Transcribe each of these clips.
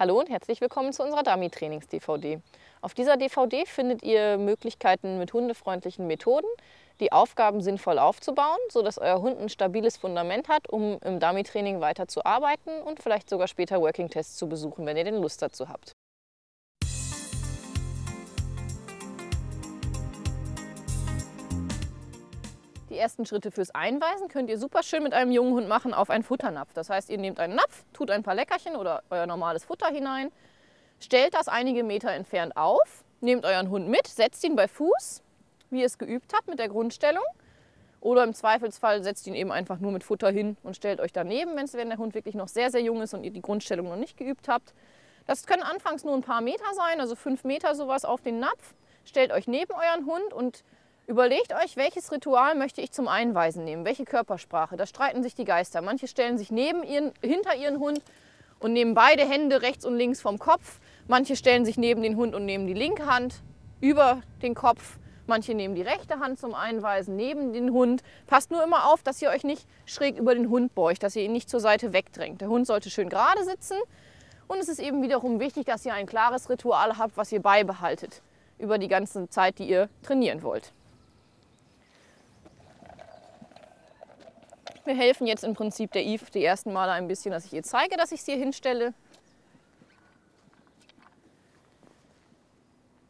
Hallo und herzlich willkommen zu unserer Dummy-Trainings-DVD. Auf dieser DVD findet ihr Möglichkeiten mit hundefreundlichen Methoden, die Aufgaben sinnvoll aufzubauen, sodass euer Hund ein stabiles Fundament hat, um im Dummy-Training weiter zu arbeiten und vielleicht sogar später Working-Tests zu besuchen, wenn ihr den Lust dazu habt. Die ersten Schritte fürs Einweisen könnt ihr super schön mit einem jungen Hund machen auf einen Futternapf. Das heißt, ihr nehmt einen Napf, tut ein paar Leckerchen oder euer normales Futter hinein, stellt das einige Meter entfernt auf, nehmt euren Hund mit, setzt ihn bei Fuß, wie ihr es geübt habt mit der Grundstellung. Oder im Zweifelsfall setzt ihn eben einfach nur mit Futter hin und stellt euch daneben, wenn der Hund wirklich noch sehr, sehr jung ist und ihr die Grundstellung noch nicht geübt habt. Das können anfangs nur ein paar Meter sein, also fünf Meter sowas auf den Napf. Stellt euch neben euren Hund und Überlegt euch, welches Ritual möchte ich zum Einweisen nehmen, welche Körpersprache. Da streiten sich die Geister. Manche stellen sich neben ihren, hinter ihren Hund und nehmen beide Hände rechts und links vom Kopf. Manche stellen sich neben den Hund und nehmen die linke Hand über den Kopf. Manche nehmen die rechte Hand zum Einweisen neben den Hund. Passt nur immer auf, dass ihr euch nicht schräg über den Hund beugt, dass ihr ihn nicht zur Seite wegdrängt. Der Hund sollte schön gerade sitzen. Und es ist eben wiederum wichtig, dass ihr ein klares Ritual habt, was ihr beibehaltet über die ganze Zeit, die ihr trainieren wollt. Wir helfen jetzt im Prinzip der Eve die ersten Male ein bisschen, dass ich ihr zeige, dass ich sie hier hinstelle.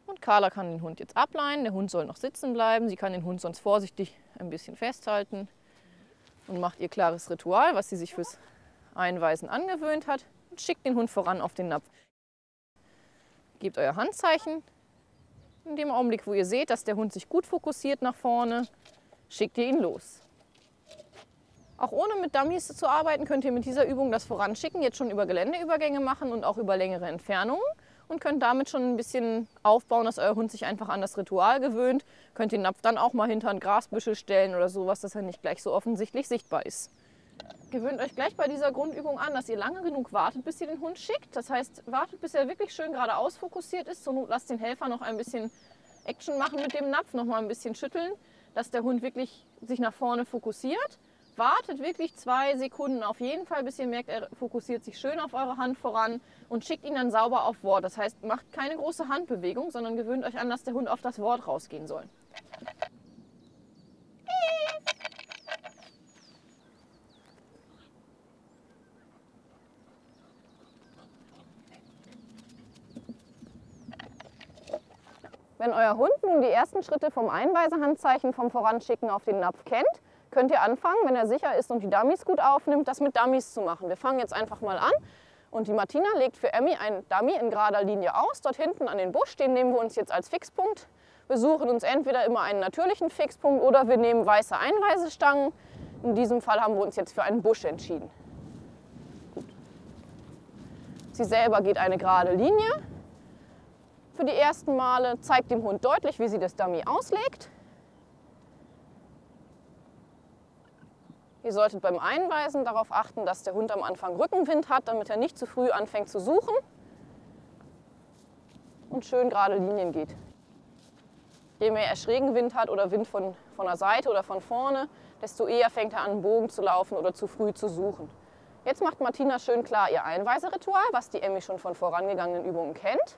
Und Carla kann den Hund jetzt ableihen. Der Hund soll noch sitzen bleiben. Sie kann den Hund sonst vorsichtig ein bisschen festhalten und macht ihr klares Ritual, was sie sich fürs Einweisen angewöhnt hat und schickt den Hund voran auf den Napf. Gebt euer Handzeichen. In dem Augenblick, wo ihr seht, dass der Hund sich gut fokussiert nach vorne, schickt ihr ihn los. Auch ohne mit Dummies zu arbeiten, könnt ihr mit dieser Übung das Voranschicken jetzt schon über Geländeübergänge machen und auch über längere Entfernungen und könnt damit schon ein bisschen aufbauen, dass euer Hund sich einfach an das Ritual gewöhnt. Könnt den Napf dann auch mal hinter ein Grasbüschel stellen oder sowas, dass er nicht gleich so offensichtlich sichtbar ist. Gewöhnt euch gleich bei dieser Grundübung an, dass ihr lange genug wartet, bis ihr den Hund schickt. Das heißt, wartet, bis er wirklich schön geradeaus fokussiert ist. Zur Not lasst den Helfer noch ein bisschen Action machen mit dem Napf, noch mal ein bisschen schütteln, dass der Hund wirklich sich nach vorne fokussiert wartet wirklich zwei Sekunden auf jeden Fall, bis ihr merkt, er fokussiert sich schön auf eure Hand voran und schickt ihn dann sauber auf Wort. Das heißt, macht keine große Handbewegung, sondern gewöhnt euch an, dass der Hund auf das Wort rausgehen soll. Wenn euer Hund nun die ersten Schritte vom Einweisehandzeichen vom Voranschicken auf den Napf kennt, könnt ihr anfangen, wenn er sicher ist und die Dummies gut aufnimmt, das mit Dummies zu machen. Wir fangen jetzt einfach mal an. Und die Martina legt für Emmy ein Dummy in gerader Linie aus. Dort hinten an den Busch, den nehmen wir uns jetzt als Fixpunkt. Wir suchen uns entweder immer einen natürlichen Fixpunkt oder wir nehmen weiße Einweisestangen. In diesem Fall haben wir uns jetzt für einen Busch entschieden. Sie selber geht eine gerade Linie. Für die ersten Male zeigt dem Hund deutlich, wie sie das Dummy auslegt. Ihr solltet beim Einweisen darauf achten, dass der Hund am Anfang Rückenwind hat, damit er nicht zu früh anfängt zu suchen und schön gerade Linien geht. Je mehr er schrägen Wind hat oder Wind von, von der Seite oder von vorne, desto eher fängt er an, einen Bogen zu laufen oder zu früh zu suchen. Jetzt macht Martina schön klar ihr Einweiseritual, was die Emmy schon von vorangegangenen Übungen kennt,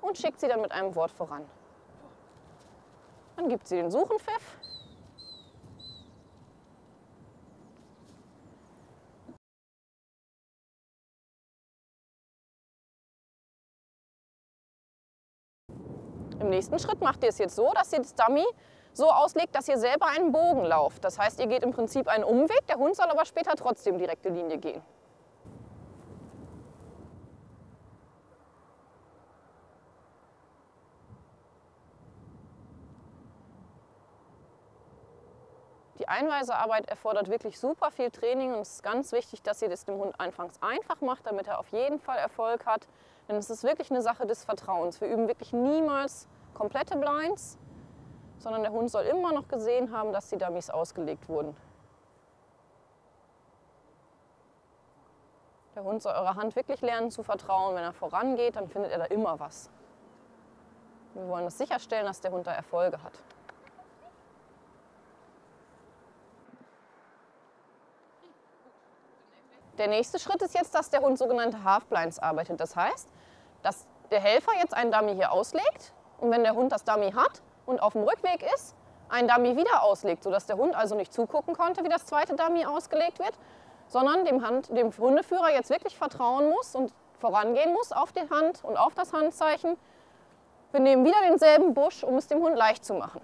und schickt sie dann mit einem Wort voran. Dann gibt sie den Suchenpfiff nächsten Schritt macht ihr es jetzt so, dass ihr das Dummy so auslegt, dass ihr selber einen Bogen lauft. Das heißt, ihr geht im Prinzip einen Umweg, der Hund soll aber später trotzdem direkte Linie gehen. Die Einweisearbeit erfordert wirklich super viel Training und es ist ganz wichtig, dass ihr das dem Hund anfangs einfach macht, damit er auf jeden Fall Erfolg hat. Denn es ist wirklich eine Sache des Vertrauens. Wir üben wirklich niemals komplette Blinds, sondern der Hund soll immer noch gesehen haben, dass die Dummies ausgelegt wurden. Der Hund soll eurer Hand wirklich lernen zu vertrauen. Wenn er vorangeht, dann findet er da immer was. Wir wollen das sicherstellen, dass der Hund da Erfolge hat. Der nächste Schritt ist jetzt, dass der Hund sogenannte Half-Blinds arbeitet. Das heißt, dass der Helfer jetzt einen Dummy hier auslegt und wenn der Hund das Dummy hat und auf dem Rückweg ist, einen Dummy wieder auslegt, sodass der Hund also nicht zugucken konnte, wie das zweite Dummy ausgelegt wird, sondern dem, Hand, dem Hundeführer jetzt wirklich vertrauen muss und vorangehen muss auf die Hand und auf das Handzeichen. Wir nehmen wieder denselben Busch, um es dem Hund leicht zu machen.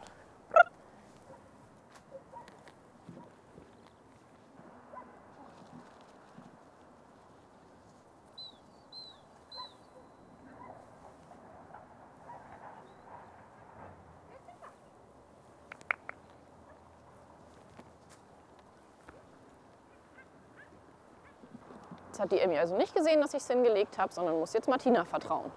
Hat die Emmy also nicht gesehen, dass ich es hingelegt habe, sondern muss jetzt Martina vertrauen.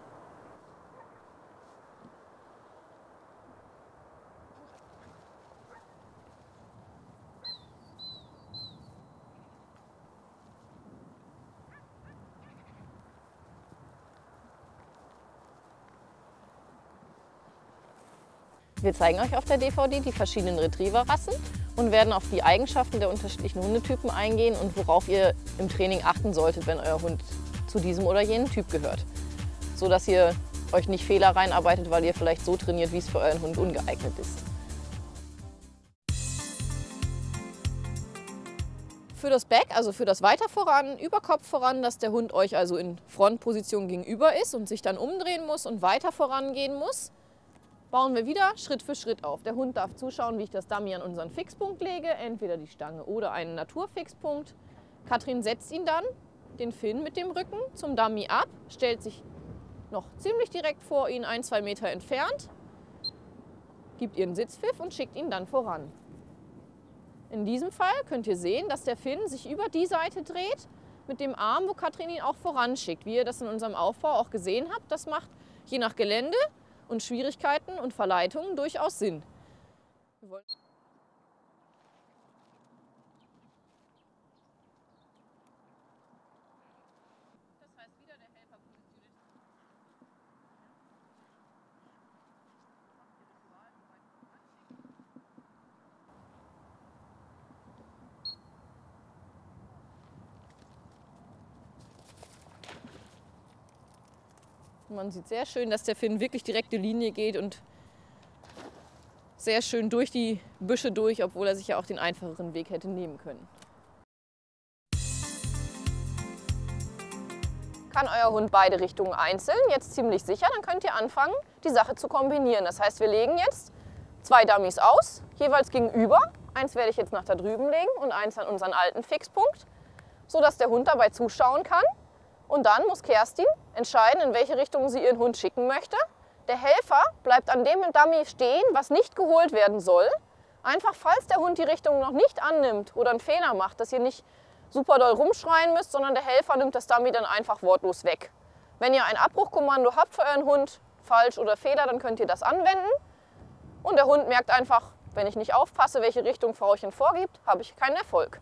Wir zeigen euch auf der DVD die verschiedenen Retriever-Rassen und werden auf die Eigenschaften der unterschiedlichen Hundetypen eingehen und worauf ihr im Training achten solltet, wenn euer Hund zu diesem oder jenem Typ gehört. So dass ihr euch nicht Fehler reinarbeitet, weil ihr vielleicht so trainiert, wie es für euren Hund ungeeignet ist. Für das Back, also für das Weiter voran, Überkopf voran, dass der Hund euch also in Frontposition gegenüber ist und sich dann umdrehen muss und weiter vorangehen muss, bauen wir wieder Schritt für Schritt auf. Der Hund darf zuschauen, wie ich das Dummy an unseren Fixpunkt lege, entweder die Stange oder einen Naturfixpunkt. Katrin setzt ihn dann, den Finn mit dem Rücken, zum Dummy ab, stellt sich noch ziemlich direkt vor ihn, ein, zwei Meter entfernt, gibt ihren Sitzpfiff und schickt ihn dann voran. In diesem Fall könnt ihr sehen, dass der Finn sich über die Seite dreht mit dem Arm, wo Katrin ihn auch voranschickt. Wie ihr das in unserem Aufbau auch gesehen habt, das macht je nach Gelände und Schwierigkeiten und Verleitungen durchaus Sinn. Man sieht sehr schön, dass der Finn wirklich direkte Linie geht und sehr schön durch die Büsche durch, obwohl er sich ja auch den einfacheren Weg hätte nehmen können. Kann euer Hund beide Richtungen einzeln, jetzt ziemlich sicher, dann könnt ihr anfangen, die Sache zu kombinieren. Das heißt, wir legen jetzt zwei Dummies aus, jeweils gegenüber. Eins werde ich jetzt nach da drüben legen und eins an unseren alten Fixpunkt, sodass der Hund dabei zuschauen kann. Und dann muss Kerstin entscheiden, in welche Richtung sie ihren Hund schicken möchte. Der Helfer bleibt an dem Dummy stehen, was nicht geholt werden soll. Einfach, falls der Hund die Richtung noch nicht annimmt oder einen Fehler macht, dass ihr nicht super doll rumschreien müsst, sondern der Helfer nimmt das Dummy dann einfach wortlos weg. Wenn ihr ein Abbruchkommando habt für euren Hund, falsch oder Fehler, dann könnt ihr das anwenden. Und der Hund merkt einfach, wenn ich nicht aufpasse, welche Richtung Frauchen vorgibt, habe ich keinen Erfolg.